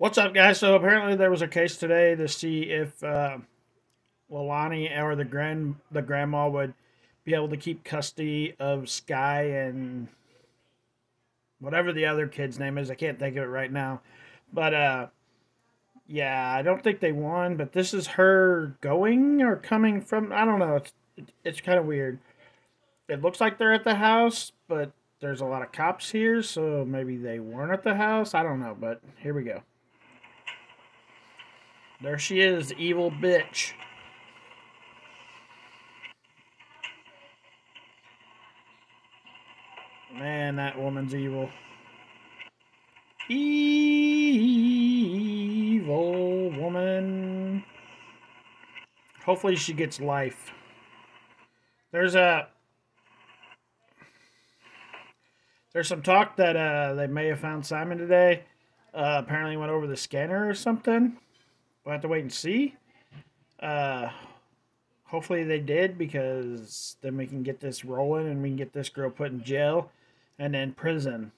What's up, guys? So apparently there was a case today to see if uh, Leilani or the grand the grandma would be able to keep custody of Sky and whatever the other kid's name is. I can't think of it right now, but uh, yeah, I don't think they won. But this is her going or coming from. I don't know. It's it's kind of weird. It looks like they're at the house, but there's a lot of cops here, so maybe they weren't at the house. I don't know, but here we go. There she is, evil bitch. Man, that woman's evil. Evil woman. Hopefully she gets life. There's a there's some talk that uh, they may have found Simon today. Uh, apparently went over the scanner or something. We'll have to wait and see. Uh, hopefully they did because then we can get this rolling and we can get this girl put in jail and then prison.